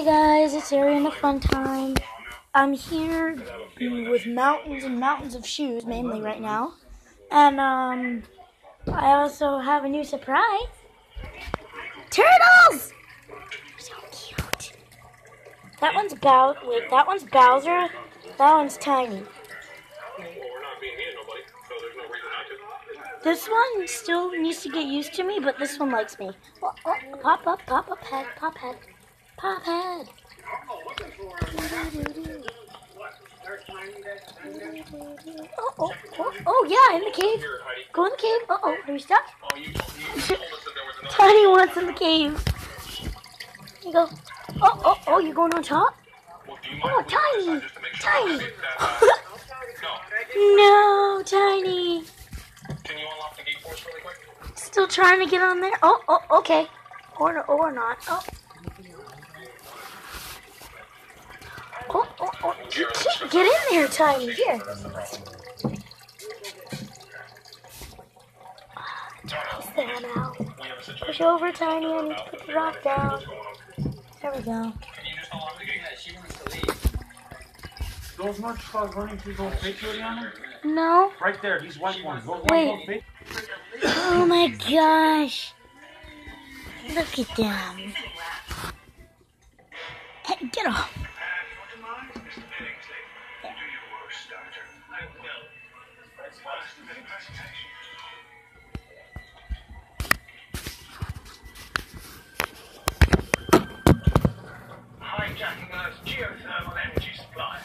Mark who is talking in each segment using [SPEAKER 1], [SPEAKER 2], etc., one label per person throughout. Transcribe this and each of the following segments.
[SPEAKER 1] Hey guys, it's Arian the Fun Time. I'm here with mountains and mountains of shoes, mainly right now. And um, I also have a new surprise. Turtles! So cute. That one's Bow. Wait, that one's Bowser. That one's Tiny.
[SPEAKER 2] This
[SPEAKER 1] one still needs to get used to me, but this one likes me. Oh, oh, pop up, pop up head, pop head, pop head. Oh, oh, oh, oh, yeah, in the cave. Go in the cave. Uh oh, are you stuck?
[SPEAKER 3] Tiny wants in the
[SPEAKER 1] cave. You go. Oh, oh, oh, you're going on top?
[SPEAKER 3] Oh, Tiny! Tiny!
[SPEAKER 1] no, Tiny! Still trying to get on there? Oh, oh, okay. Or, or not. Oh, oh, can't get- in there, Tiny. Here. He's there now. We
[SPEAKER 3] have a situation. Push over, Tiny. I need to put the rock down.
[SPEAKER 1] There we go. Can
[SPEAKER 3] you just unlock the gate? Yeah,
[SPEAKER 4] she wants to leave.
[SPEAKER 5] Those much cars running through those big Juliana?
[SPEAKER 1] No?
[SPEAKER 5] Right there, these white ones. Those Wait. ones, those big.
[SPEAKER 1] Oh my gosh. Look at them. Hey, get off.
[SPEAKER 2] Hijacking Earth's geothermal energy supply.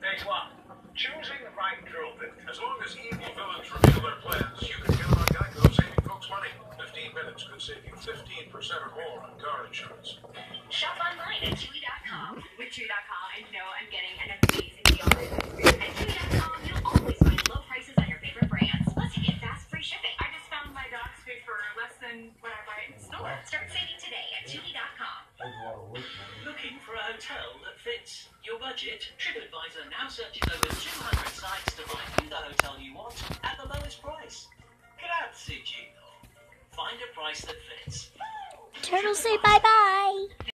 [SPEAKER 2] Next one. Choosing the right drill bit.
[SPEAKER 3] As long as evil villains reveal their plans, you can count on Geico saving folks money. 15 minutes could save you 15% or more on car insurance.
[SPEAKER 6] Shop online at with Chewy.com and know I'm getting an amazing deal. At Chewy.com, you'll always find low prices on your favorite brands. Plus, you get fast free shipping. I just found my dog's food for less than what I buy in the store. Start saving today at Chewy.com.
[SPEAKER 7] Looking for a hotel that fits your budget? TripAdvisor now searches over 200 sites to find you the hotel you want at the lowest price. Grazie, Gino. Find a price that fits.
[SPEAKER 1] Turtles say bye-bye.